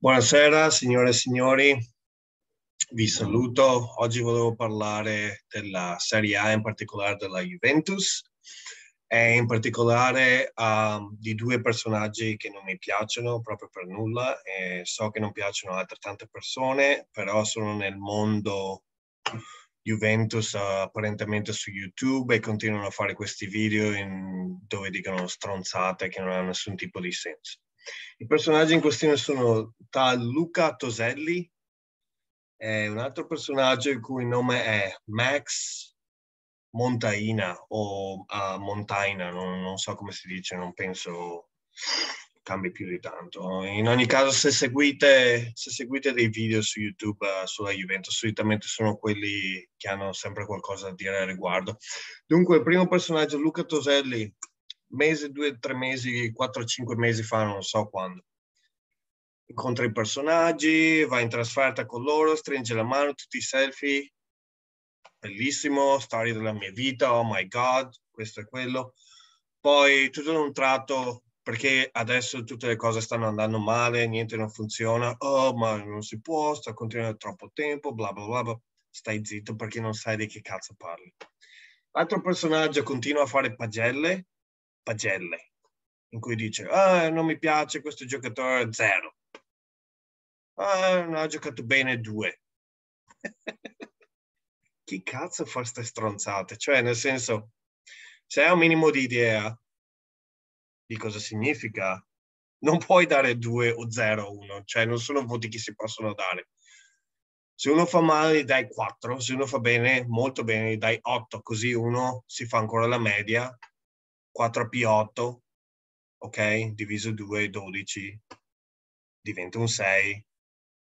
Buonasera signore e signori, vi saluto. Oggi volevo parlare della Serie A, in particolare della Juventus e in particolare uh, di due personaggi che non mi piacciono proprio per nulla e so che non piacciono altre tante persone, però sono nel mondo Juventus uh, apparentemente su YouTube e continuano a fare questi video in, dove dicono stronzate che non hanno nessun tipo di senso. I personaggi in questione sono tal Luca Toselli e un altro personaggio il cui nome è Max Montaina o uh, Montaina, non, non, so come si dice, non penso cambi più di tanto. In ogni caso, se seguite, se seguite dei video su YouTube uh, sulla Juventus, solitamente sono quelli che hanno sempre qualcosa da dire al riguardo. Dunque, il primo personaggio, Luca Toselli, mese, due, tre mesi, quattro, cinque mesi fa, non so quando. Incontra i personaggi, va in trasferta con loro, stringe la mano, tutti i selfie. Bellissimo, storia della mia vita, oh my god, questo e quello. Poi tutto in un tratto, perché adesso tutte le cose stanno andando male, niente non funziona, oh ma non si può, sta continuando troppo tempo, bla bla bla, bla. stai zitto perché non sai di che cazzo parli. L'altro personaggio continua a fare pagelle, pagelle, in cui dice, ah, non mi piace questo giocatore, zero. Ah, non ha giocato bene, due. Chi cazzo fa queste stronzate? Cioè, nel senso, se hai un minimo di idea di cosa significa, non puoi dare due o zero o uno, cioè non sono voti che si possono dare. Se uno fa male, dai 4, se uno fa bene, molto bene, dai 8, così uno si fa ancora la media 4 più 8, ok? Diviso 2, 12, diventa un 6,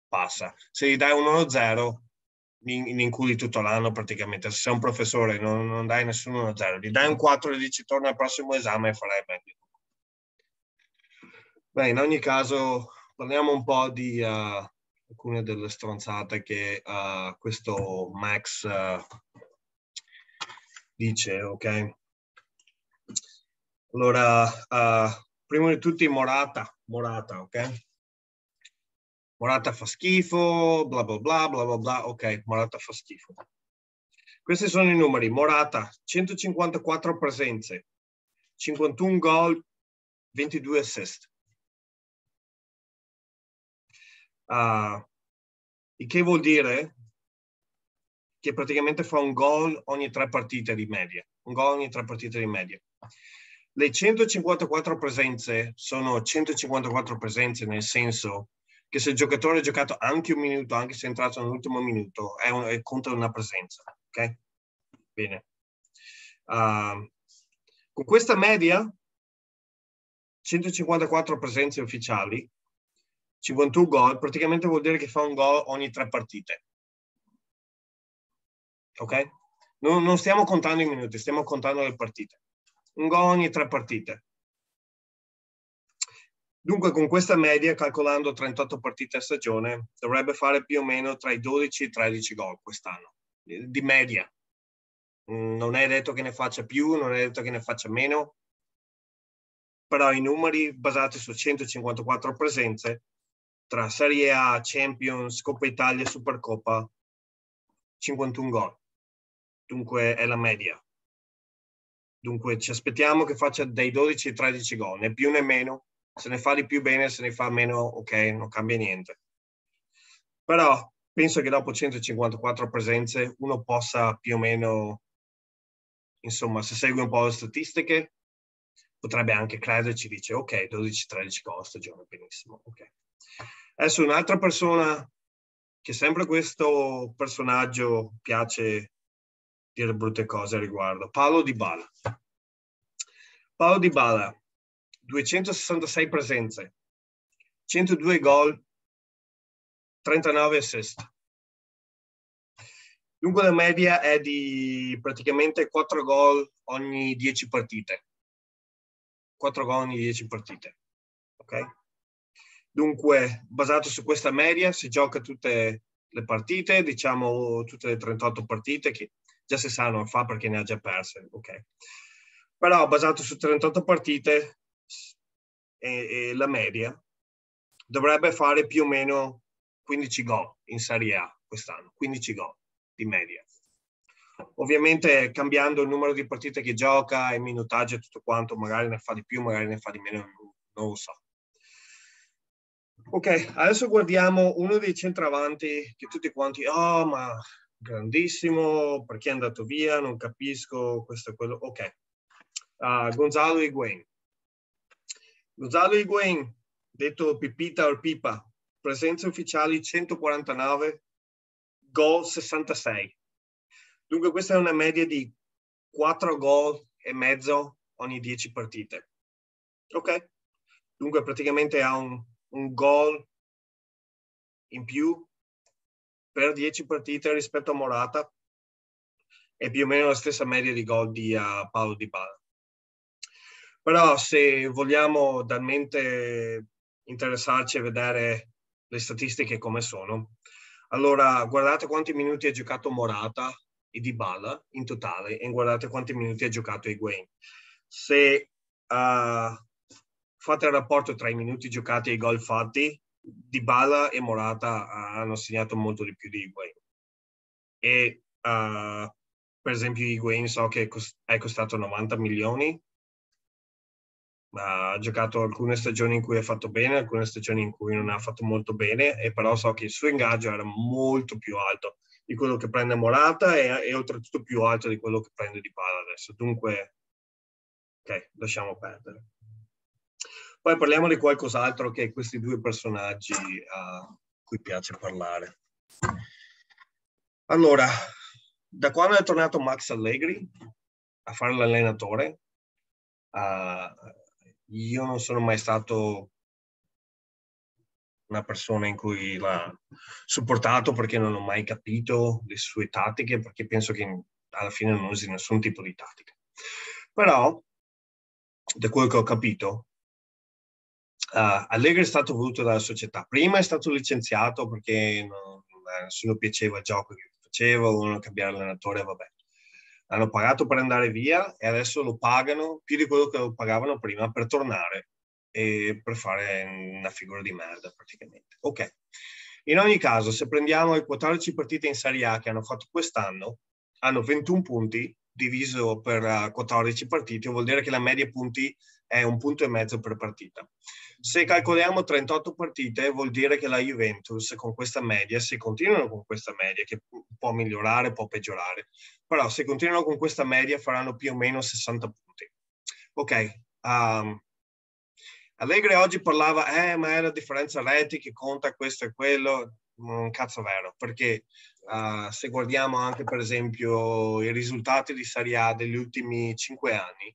passa. Se gli dai un 1-0, in, includi tutto l'anno praticamente. Se sei un professore non, non dai nessun 1-0, gli dai un 4 e dici torna al prossimo esame e farai meglio. Beh, in ogni caso parliamo un po' di uh, alcune delle stronzate che uh, questo Max uh, dice, ok? Allora, uh, prima di tutti Morata, Morata, ok? Morata fa schifo, bla bla bla bla bla bla, ok, Morata fa schifo. Questi sono i numeri. Morata, 154 presenze, 51 gol, 22 assist. Uh, il che vuol dire che praticamente fa un gol ogni tre partite di media. Un gol ogni tre partite di media. Le 154 presenze sono 154 presenze nel senso che se il giocatore ha giocato anche un minuto, anche se è entrato nell'ultimo minuto, è, un, è conta una presenza. Ok? Bene. Uh, con questa media, 154 presenze ufficiali, 51 gol, praticamente vuol dire che fa un gol ogni tre partite. Ok? Non, non stiamo contando i minuti, stiamo contando le partite un gol ogni tre partite. Dunque con questa media, calcolando 38 partite a stagione, dovrebbe fare più o meno tra i 12 e i 13 gol quest'anno, di media. Mm, non è detto che ne faccia più, non è detto che ne faccia meno, però i numeri basati su 154 presenze tra Serie A, Champions, Coppa Italia Supercoppa, 51 gol. Dunque è la media. Dunque ci aspettiamo che faccia dai 12 ai 13 gol, né più né meno. Se ne fa di più bene, se ne fa meno, ok, non cambia niente. Però penso che dopo 154 presenze uno possa più o meno, insomma, se segue un po' le statistiche, potrebbe anche crederci, dice ok, 12-13 gol stagione, benissimo. Okay. Adesso un'altra persona che sempre questo personaggio piace dire brutte cose a riguardo. Paolo Di Bala. Paolo Di Bala, 266 presenze, 102 gol, 39 assist. Dunque la media è di praticamente 4 gol ogni 10 partite. 4 gol ogni 10 partite. Ok? Dunque, basato su questa media, si gioca tutte le partite, diciamo tutte le 38 partite, che già si sa non fa perché ne ha già perse, ok. Però basato su 38 partite e, e la media dovrebbe fare più o meno 15 gol in Serie A quest'anno, 15 gol di media. Ovviamente cambiando il numero di partite che gioca, il minutaggio e tutto quanto, magari ne fa di più, magari ne fa di meno, non lo so. Ok, adesso guardiamo uno dei centravanti che tutti quanti, oh ma grandissimo, perché è andato via, non capisco, questo e quello. Ok, uh, Gonzalo Higuain. Gonzalo Higuain, detto Pipita o Pipa, presenze ufficiali 149, gol 66. Dunque questa è una media di 4 gol e mezzo ogni 10 partite. Ok? Dunque praticamente ha un, un gol in più per 10 partite rispetto a Morata e più o meno la stessa media di gol di uh, Paolo Di Bala. Però se vogliamo talmente interessarci a vedere le statistiche come sono, allora guardate quanti minuti ha giocato Morata e Di Bala in totale e guardate quanti minuti ha giocato Higuain. Se uh, fate il rapporto tra i minuti giocati e i gol fatti, Di Bala e Morata hanno segnato molto di più di Higuain. E uh, per esempio Higuain so che è costato 90 milioni, ha giocato alcune stagioni in cui ha fatto bene, alcune stagioni in cui non ha fatto molto bene, e però so che il suo ingaggio era molto più alto di quello che prende Morata e, e oltretutto più alto di quello che prende Di Pala adesso. Dunque, ok, lasciamo perdere. Poi parliamo di qualcos'altro che questi due personaggi a cui piace parlare. Allora, da quando è tornato Max Allegri a fare l'allenatore, uh, io non sono mai stato una persona in cui l'ha supportato perché non ho mai capito le sue tattiche, perché penso che alla fine non usi nessun tipo di tattica. Però, da quello che ho capito, uh, Allegri è stato voluto dalla società. Prima è stato licenziato perché non, nessuno piaceva il gioco che faceva, volevano cambiare allenatore, vabbè. Hanno pagato per andare via e adesso lo pagano più di quello che lo pagavano prima per tornare e per fare una figura di merda praticamente. Ok. In ogni caso, se prendiamo le 14 partite in Serie A che hanno fatto quest'anno, hanno 21 punti diviso per 14 partite, vuol dire che la media punti è un punto e mezzo per partita. Se calcoliamo 38 partite, vuol dire che la Juventus con questa media, se continuano con questa media, che può migliorare, può peggiorare, però se continuano con questa media faranno più o meno 60 punti. Ok, um, Allegri oggi parlava, eh, ma è la differenza reti che conta questo e quello. Un cazzo vero, perché uh, se guardiamo anche per esempio i risultati di Serie A degli ultimi cinque anni,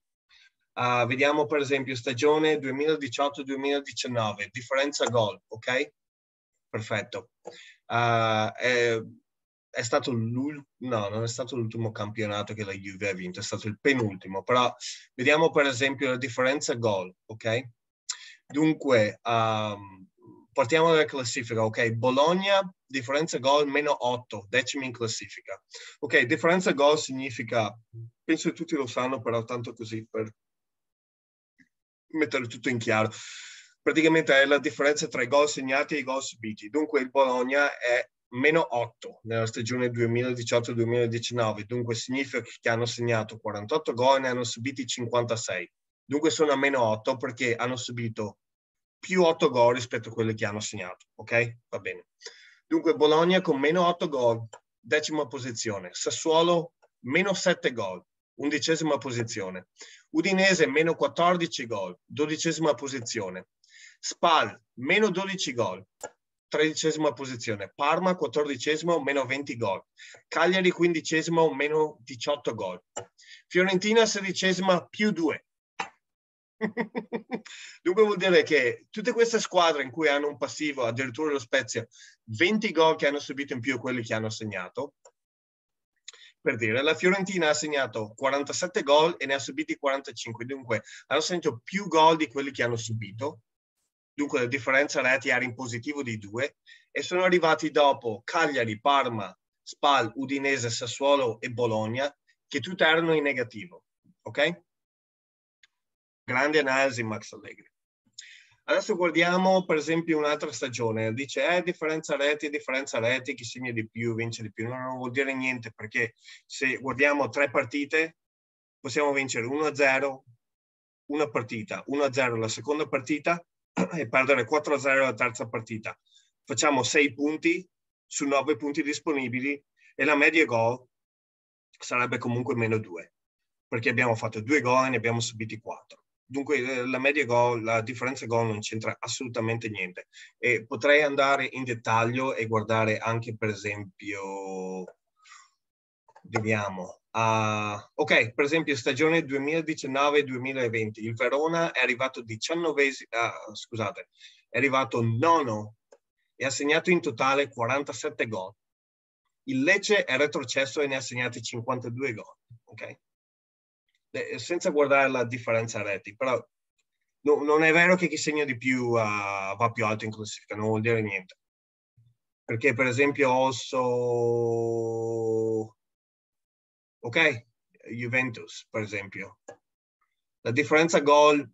uh, vediamo per esempio stagione 2018-2019, differenza gol, ok? Perfetto. Uh, è, è stato l'ultimo, no, non è stato l'ultimo campionato che la Juve ha vinto, è stato il penultimo, però vediamo per esempio la differenza gol, ok? Dunque, um, partiamo dalla classifica, ok? Bologna, differenza gol meno 8, decimi in classifica. Ok, differenza gol significa, penso che tutti lo sanno, però tanto così per mettere tutto in chiaro. Praticamente è la differenza tra i gol segnati e i gol subiti. Dunque il Bologna è meno 8 nella stagione 2018-2019, dunque significa che hanno segnato 48 gol e ne hanno subiti 56. Dunque sono a meno 8 perché hanno subito più 8 gol rispetto a quelli che hanno segnato. Ok? Va bene. Dunque Bologna con meno 8 gol, decima posizione. Sassuolo meno 7 gol, undicesima posizione. Udinese meno 14 gol, dodicesima posizione. Spal meno 12 gol, tredicesima posizione. Parma quattordicesimo, meno 20 gol. Cagliari quindicesimo, meno 18 gol. Fiorentina sedicesima, più 2. Dunque vuol dire che tutte queste squadre in cui hanno un passivo, addirittura lo Spezia, 20 gol che hanno subito in più quelli che hanno segnato, per dire, la Fiorentina ha segnato 47 gol e ne ha subiti 45, dunque hanno segnato più gol di quelli che hanno subito, dunque la differenza reti era in positivo di due e sono arrivati dopo Cagliari, Parma, Spal, Udinese, Sassuolo e Bologna che tutte erano in negativo, ok? Grande analisi Max Allegri. Adesso guardiamo per esempio un'altra stagione, dice eh, differenza reti, differenza reti, chi segna di più vince di più, no, non vuol dire niente perché se guardiamo tre partite possiamo vincere 1-0 una partita, 1-0 la seconda partita e perdere 4-0 la terza partita. Facciamo 6 punti su 9 punti disponibili e la media gol sarebbe comunque meno 2 perché abbiamo fatto 2 gol e ne abbiamo subiti 4 Dunque eh, la media gol, la differenza gol non c'entra assolutamente niente. E potrei andare in dettaglio e guardare anche per esempio, vediamo, uh, ok, per esempio stagione 2019-2020, il Verona è arrivato 19, uh, scusate, è arrivato nono e ha segnato in totale 47 gol. Il Lecce è retrocesso e ne ha segnati 52 gol, ok? Eh, senza guardare la differenza reti, però no, non è vero che chi segna di più uh, va più alto in classifica, non vuol dire niente. Perché per esempio Osso, ok, Juventus per esempio, la differenza gol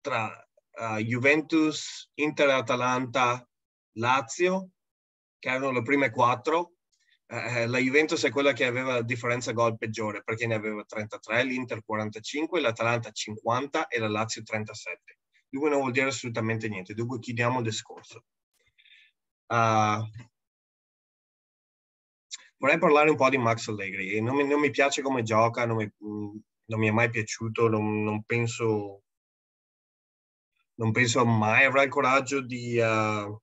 tra uh, Juventus, Inter, Atalanta, Lazio, che erano le prime quattro, eh, eh, la Juventus è quella che aveva la differenza gol peggiore perché ne aveva 33, l'Inter 45, l'Atalanta 50 e la Lazio 37. Dunque non vuol dire assolutamente niente, dunque chiudiamo il discorso. Uh, vorrei parlare un po' di Max Allegri. Non mi, non mi piace come gioca, non mi, non mi, è mai piaciuto, non, non, penso, non penso mai avrà il coraggio di... Uh,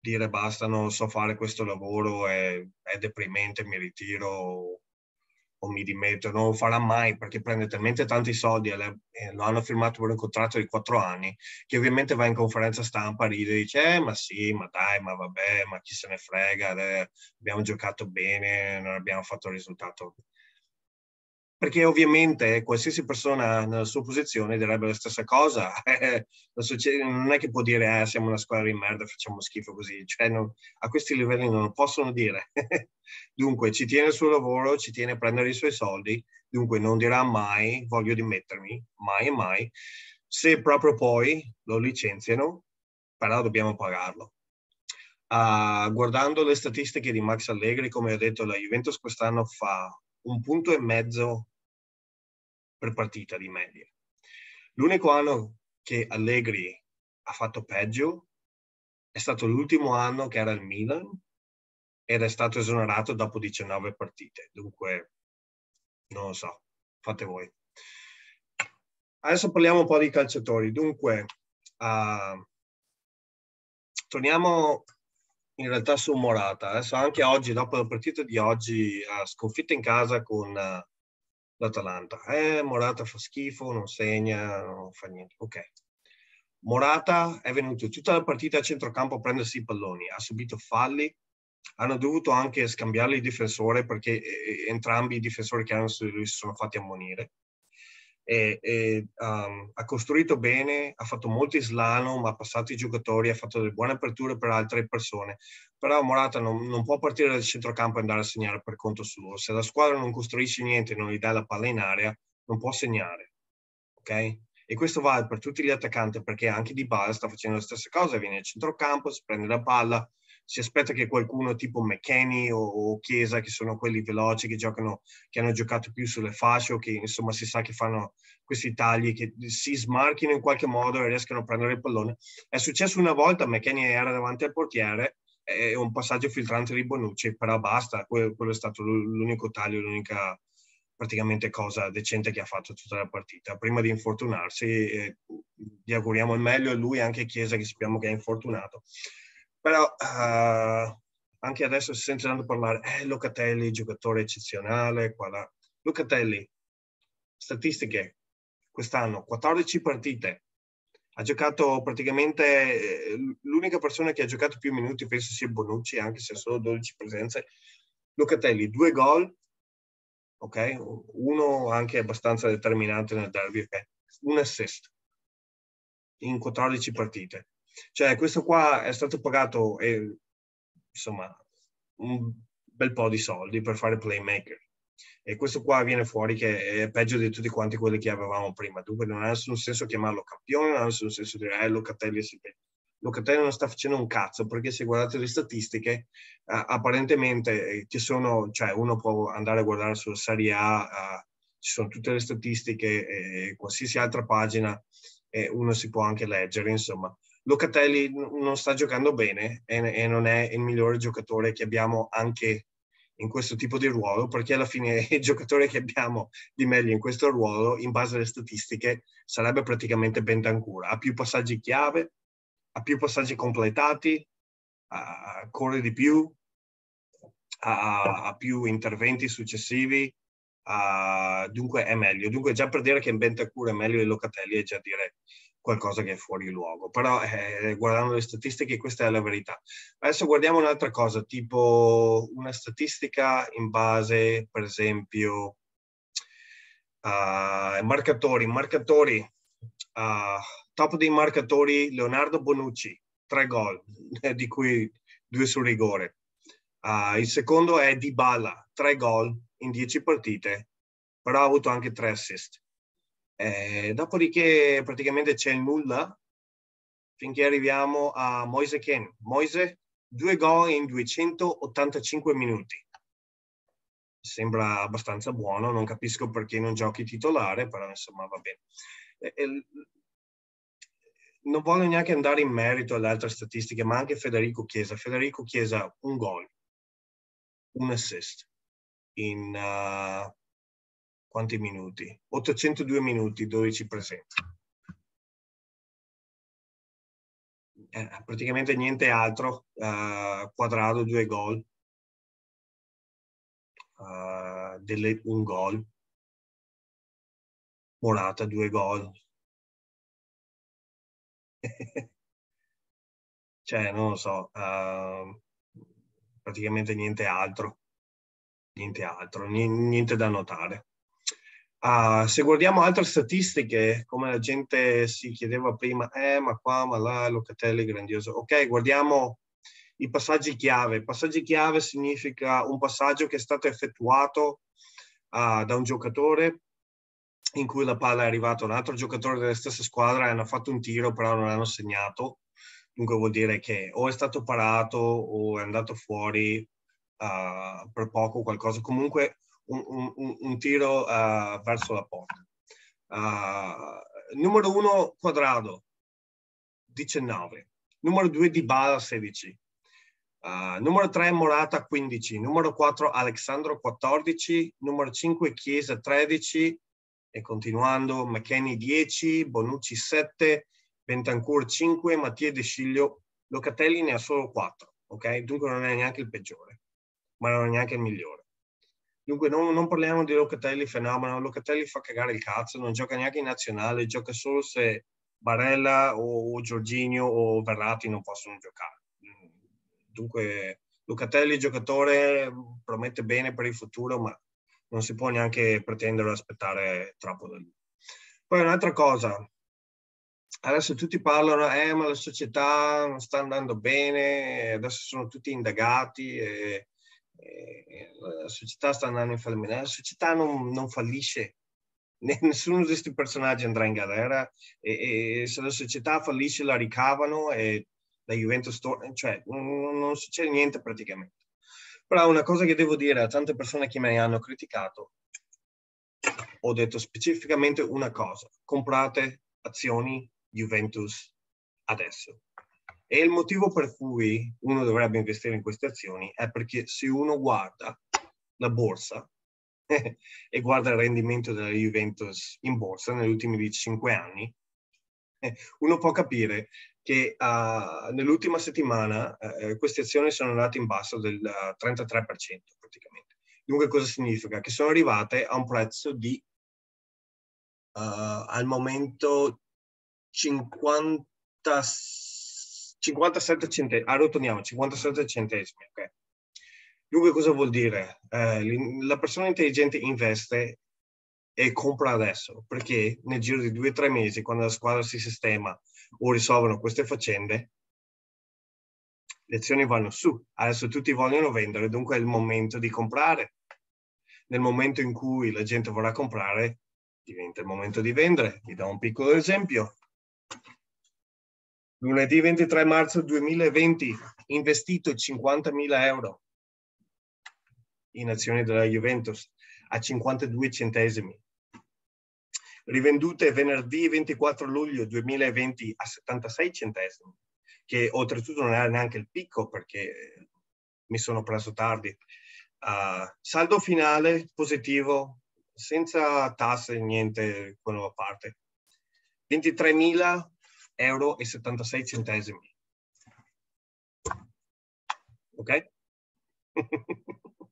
dire basta, non so fare questo lavoro, è, è deprimente, mi ritiro o mi dimetto, non lo farà mai perché prende talmente tanti soldi e, le, e, lo hanno firmato per un contratto di quattro anni che ovviamente va in conferenza stampa, ride e dice eh, ma sì, ma dai, ma vabbè, ma chi se ne frega, eh, abbiamo giocato bene, non abbiamo fatto il risultato perché ovviamente qualsiasi persona nella sua posizione direbbe la stessa cosa. non è che può dire eh, siamo una squadra di merda, facciamo schifo così. Cioè, non, a questi livelli non lo possono dire. dunque, ci tiene il suo lavoro, ci tiene a prendere i suoi soldi, dunque non dirà mai voglio dimettermi, mai e mai. Se proprio poi lo licenziano, però dobbiamo pagarlo. Uh, guardando le statistiche di Max Allegri, come ho detto, la Juventus quest'anno fa un punto e mezzo per partita di media. L'unico anno che Allegri ha fatto peggio è stato l'ultimo anno che era il Milan ed è stato esonerato dopo 19 partite. Dunque, non lo so, fate voi. Adesso parliamo un po' di calciatori. Dunque, uh, torniamo in realtà su Morata. Adesso anche oggi, dopo la partita di oggi, ha sconfitto in casa con uh, l'Atalanta. Eh, Morata fa schifo, non segna, non fa niente. Ok. Morata è venuto tutta la partita a centrocampo a prendersi i palloni, ha subito falli, hanno dovuto anche scambiare il difensore perché eh, entrambi i difensori che hanno su lui si sono fatti ammonire e, e um, ha costruito bene, ha fatto molti slalom, ha passato i giocatori, ha fatto delle buone aperture per altre persone, però Morata non, non può partire dal centrocampo e andare a segnare per conto suo. Se la squadra non costruisce niente, non gli dà la palla in aria, non può segnare. Ok? E questo vale per tutti gli attaccanti perché anche Di Bala sta facendo la stessa cosa, viene al centrocampo, si prende la palla, si aspetta che qualcuno tipo McKenny o, o, Chiesa, che sono quelli veloci che giocano, che hanno giocato più sulle fasce o che insomma si sa che fanno questi tagli, che si smarchino in qualche modo e riescano a prendere il pallone. È successo una volta, McKenny era davanti al portiere, è un passaggio filtrante di Bonucci, però basta, quello, quello è stato l'unico taglio, l'unica praticamente cosa decente che ha fatto tutta la partita. Prima di infortunarsi, eh, gli auguriamo il meglio a lui e anche a Chiesa che sappiamo che è infortunato. Però uh, anche adesso si sente tanto parlare, eh, Locatelli, giocatore eccezionale, qua là. Locatelli, statistiche, quest'anno, 14 partite, ha giocato praticamente, eh, l'unica persona che ha giocato più minuti penso sia Bonucci, anche se ha solo 12 presenze. Locatelli, due gol, ok? Uno anche abbastanza determinante nel derby, okay? un assist in 14 partite. Cioè, questo qua è stato pagato, eh, insomma, un bel po' di soldi per fare playmaker. E questo qua viene fuori che è peggio di tutti quanti quelli che avevamo prima. Dunque non ha nessun senso chiamarlo campione, non ha nessun senso dire eh, Locatelli è sempre Locatelli non sta facendo un cazzo perché se guardate le statistiche eh, apparentemente eh, ci sono, cioè uno può andare a guardare sulla Serie A, eh, ci sono tutte le statistiche e qualsiasi altra pagina e uno si può anche leggere, insomma. Locatelli non sta giocando bene e, non è il migliore giocatore che abbiamo anche in questo tipo di ruolo, perché alla fine il giocatore che abbiamo di meglio in questo ruolo, in base alle statistiche, sarebbe praticamente Bentancur. Ha più passaggi chiave, ha più passaggi completati, uh, corre di più, ha, ha più interventi successivi, uh, dunque è meglio. Dunque già per dire che in Bentancur è meglio di Locatelli è già dire qualcosa che è fuori luogo. Però eh, guardando le statistiche questa è la verità. Adesso guardiamo un'altra cosa, tipo una statistica in base, per esempio, a uh, marcatori. Marcatori, uh, top dei marcatori, Leonardo Bonucci, tre gol, di cui due su rigore. Uh, il secondo è Dybala, tre gol in dieci partite, però ha avuto anche tre assist. Eh, dopodiché praticamente c'è il nulla finché arriviamo a Moise Ken. Moise, due gol in 285 minuti. Sembra abbastanza buono, non capisco perché non giochi titolare, però insomma va bene. Eh, non voglio neanche andare in merito alle altre statistiche, ma anche Federico Chiesa. Federico Chiesa, un gol, un assist in uh, quanti minuti? 802 minuti, 12 presenti. Eh, praticamente niente altro, uh, quadrato due gol, delle, un gol, Morata due gol. cioè, non lo so, uh, praticamente niente altro, niente altro, niente da notare. Uh, se guardiamo altre statistiche, come la gente si chiedeva prima, eh, ma qua, ma là, Locatelli è grandioso. Ok, guardiamo i passaggi chiave. Passaggi chiave significa un passaggio che è stato effettuato uh, da un giocatore in cui la palla è arrivata a un altro giocatore della stessa squadra e hanno fatto un tiro, però non hanno segnato. Dunque vuol dire che o è stato parato o è andato fuori uh, per poco qualcosa. Comunque un, un, un tiro uh, verso la porta. Uh, numero uno quadrado, 19. Numero due di Bala, 16. Uh, numero 3 Morata 15, numero 4 Alexandro 14, numero 5 Chiesa 13 e continuando McKenny 10, Bonucci 7, Bentancur 5, Mattia De Sciglio, Locatelli ne ha solo 4, ok? Dunque non è neanche il peggiore, ma non è neanche il migliore. Dunque non, non, parliamo di Locatelli fenomeno, Locatelli fa cagare il cazzo, non gioca neanche in nazionale, gioca solo se Barella o, o Giorginio o Verratti non possono giocare. Dunque Locatelli giocatore promette bene per il futuro, ma non si può neanche pretendere aspettare troppo da lui. Poi un'altra cosa, adesso tutti parlano, eh ma la società non sta andando bene, adesso sono tutti indagati e la società sta andando in fallimento, la società non, non fallisce, nessuno di questi personaggi andrà in galera e, e, se la società fallisce la ricavano e la Juventus torna, cioè non, non succede niente praticamente. Però una cosa che devo dire a tante persone che mi hanno criticato, ho detto specificamente una cosa, comprate azioni Juventus adesso. E il motivo per cui uno dovrebbe investire in queste azioni è perché se uno guarda la borsa e guarda il rendimento della Juventus in borsa negli ultimi 15 anni, uno può capire che uh, nell'ultima settimana uh, queste azioni sono andate in basso del uh, 33% praticamente. Dunque cosa significa? Che sono arrivate a un prezzo di al momento 50 57 centesimi, arrotoniamo, 57 centesimi, ok? Dunque cosa vuol dire? Eh, la persona intelligente investe e compra adesso, perché nel giro di due o tre mesi, quando la squadra si sistema o risolvono queste faccende, le azioni vanno su. Adesso tutti vogliono vendere, dunque è il momento di comprare. nel momento in cui la gente vorrà comprare, diventa il momento di vendere. Vi do un piccolo esempio. Lunedì 23 marzo 2020, investito 50.000 euro in azioni della Juventus a 52 centesimi. Rivendute venerdì 24 luglio 2020 a 76 centesimi, che oltretutto non era neanche il picco perché mi sono preso tardi. Uh, saldo finale positivo, senza tasse, niente, quello a parte. 23.000 euro e 76 centesimi. Ok?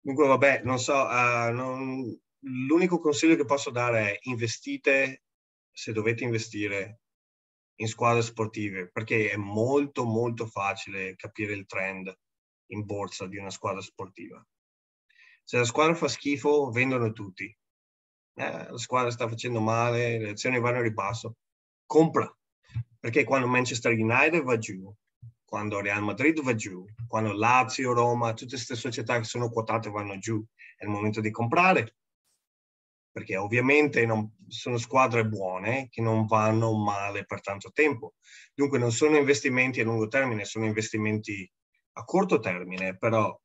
Dunque, vabbè, non so, uh, non... l'unico consiglio che posso dare è investite se dovete investire in squadre sportive, perché è molto molto facile capire il trend in borsa di una squadra sportiva. Se la squadra fa schifo, vendono tutti. Eh, la squadra sta facendo male, le azioni vanno a ribasso. Compra, perché quando Manchester United va giù, quando Real Madrid va giù, quando Lazio, Roma, tutte queste società che sono quotate vanno giù, è il momento di comprare, perché ovviamente non, sono squadre buone che non vanno male per tanto tempo. Dunque non sono investimenti a lungo termine, sono investimenti a corto termine, però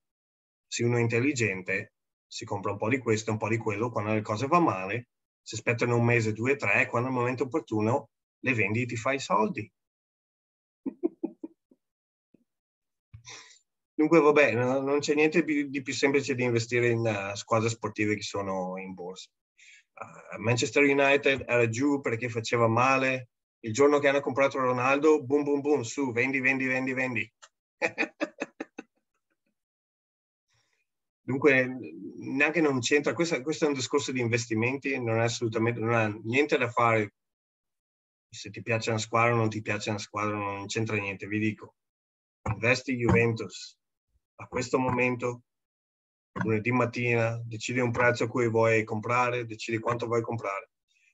se uno è intelligente si compra un po' di questo, un po' di quello, quando le cose vanno male, si aspettano un mese, due, tre, quando è il momento opportuno le vendi e ti fai i soldi. Dunque, vabbè, no, non c'è niente di più semplice di investire in uh, squadre sportive che sono in borsa. Uh, Manchester United era giù perché faceva male. Il giorno che hanno comprato Ronaldo, boom, boom, boom, su, vendi, vendi, vendi, vendi. Dunque, neanche non c'entra, questo, questo, è un discorso di investimenti, non è assolutamente, non ha niente da fare. Se ti piace una squadra o non ti piace una squadra, non c'entra niente, vi dico. Investi Juventus, a questo momento, lunedì mattina, decidi un prezzo a cui vuoi comprare, decidi quanto vuoi comprare.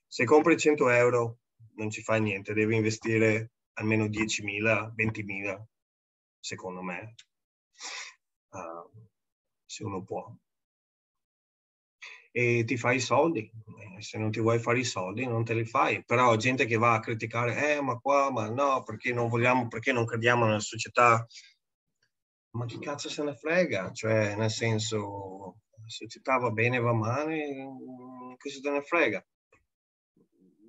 Se compri 100 euro non ci fai niente, devi investire almeno 10.000, 20.000, secondo me, uh, se uno può. E ti fai i soldi, se non ti vuoi fare i soldi non te li fai, però gente che va a criticare, eh ma qua, ma no, perché non vogliamo, perché non crediamo nella società ma chi cazzo se ne frega? Cioè, nel senso, la società va bene, va male, cosa te ne frega?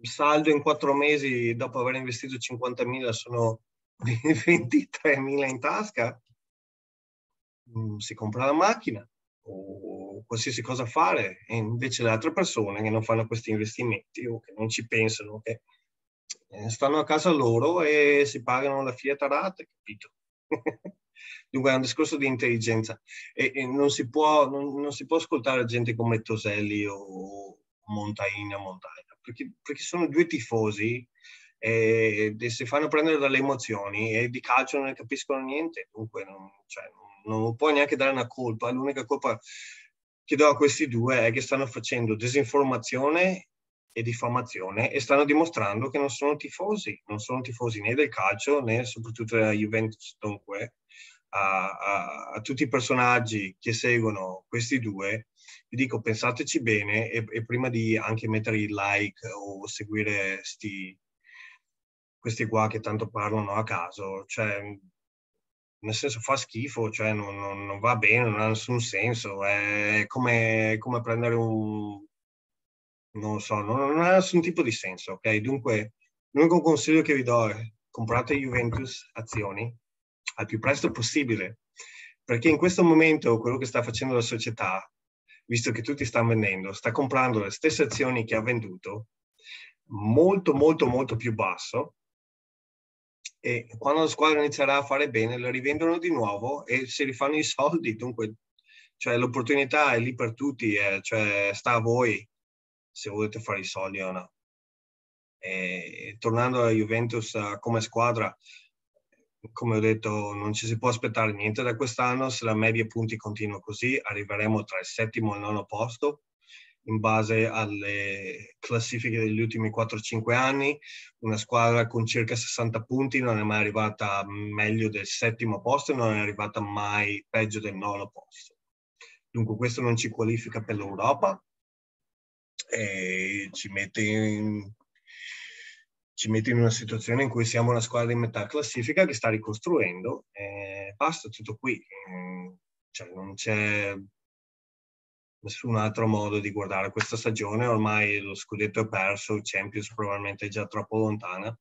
Saldo in quattro mesi dopo aver investito 50.000 sono 23.000 in tasca, mm, si compra la macchina o qualsiasi cosa fare e invece le altre persone che non fanno questi investimenti o che non ci pensano, che eh, stanno a casa loro e si pagano la Fiat rate, capito? Dunque è un discorso di intelligenza e, e non, si può, non, non, si può, ascoltare gente come Toselli o Montaina Montaina, perché, perché sono due tifosi e, e, si fanno prendere dalle emozioni e di calcio non ne capiscono niente, dunque non, cioè, non, puoi neanche dare una colpa, l'unica colpa che do a questi due è che stanno facendo disinformazione e diffamazione e stanno dimostrando che non sono tifosi, non sono tifosi né del calcio né soprattutto della Juventus. Dunque, a, a, a, tutti i personaggi che seguono questi due, vi dico pensateci bene e, e prima di anche mettere il like o seguire sti, questi qua che tanto parlano a caso, cioè nel senso fa schifo, cioè non, non, non va bene, non ha nessun senso, è come, come prendere un... non so, non, non, ha nessun tipo di senso, ok? Dunque l'unico consiglio che vi do è comprate Juventus azioni al più presto possibile, perché in questo momento quello che sta facendo la società, visto che tutti stanno vendendo, sta comprando le stesse azioni che ha venduto molto molto molto più basso e quando la squadra inizierà a fare bene le rivendono di nuovo e si rifanno i soldi. Dunque cioè l'opportunità è lì per tutti eh, cioè sta a voi se volete fare i soldi o no. E, tornando alla Juventus uh, come squadra come ho detto, non ci si può aspettare niente da quest'anno. Se la media punti continua così, arriveremo tra il settimo e il nono posto in base alle classifiche degli ultimi 4-5 anni. Una squadra con circa 60 punti non è mai arrivata meglio del settimo posto e non è arrivata mai peggio del nono posto. Dunque questo non ci qualifica per l'Europa e ci mette in, ci mette in una situazione in cui siamo una squadra in metà classifica che sta ricostruendo e basta, tutto qui. Cioè, non c'è nessun altro modo di guardare questa stagione, ormai lo scudetto è perso, il Champions probabilmente è già troppo lontana,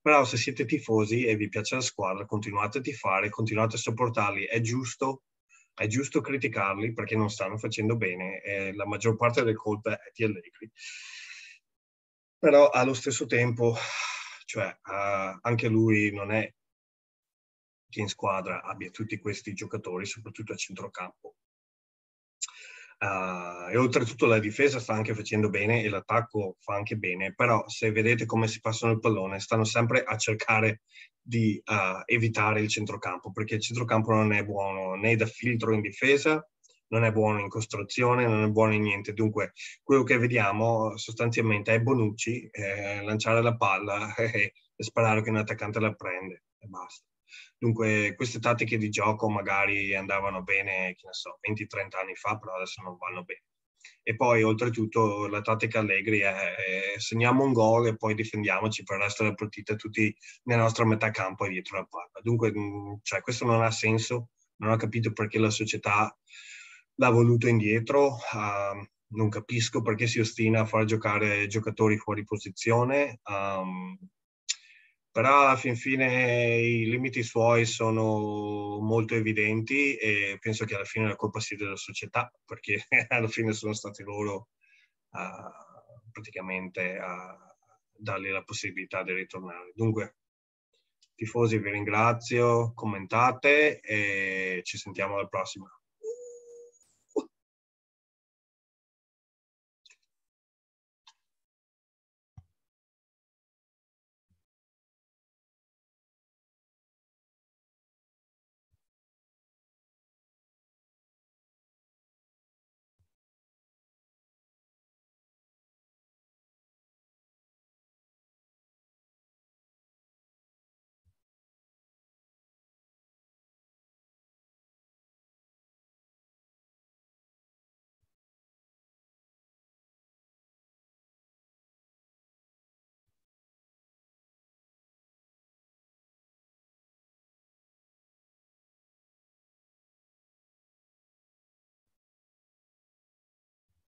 però se siete tifosi e vi piace la squadra, continuate a tifare, continuate a sopportarli, è giusto, è giusto criticarli perché non stanno facendo bene e la maggior parte delle colpe è di Allegri. Però allo stesso tempo, cioè, uh, anche lui non è che in squadra abbia tutti questi giocatori, soprattutto a centrocampo Uh, e oltretutto la difesa sta anche facendo bene e l'attacco fa anche bene, però se vedete come si passano il pallone, stanno sempre a cercare di uh, evitare il centrocampo, perché il centrocampo non è buono né da filtro in difesa, non è buono in costruzione, non è buono in niente. Dunque, quello che vediamo sostanzialmente è Bonucci eh, lanciare la palla e, e sparare che un attaccante la prende e basta. Dunque queste tattiche di gioco magari andavano bene, che ne so, 20-30 anni fa, però adesso non vanno bene. E poi oltretutto la tattica Allegri è, è segniamo un gol e poi difendiamoci per il resto della partita tutti nella nostra metà campo e dietro la palla. Dunque mm, cioè, questo non ha senso, non ho capito perché la società l'ha voluto indietro. Uh, non capisco perché si ostina a far giocare giocatori fuori posizione. Um, però alla fin fine i limiti suoi sono molto evidenti e penso che alla fine la colpa sia della società perché alla fine sono stati loro uh, praticamente a dargli la possibilità di ritornare. Dunque, tifosi vi ringrazio, commentate e ci sentiamo alla prossima.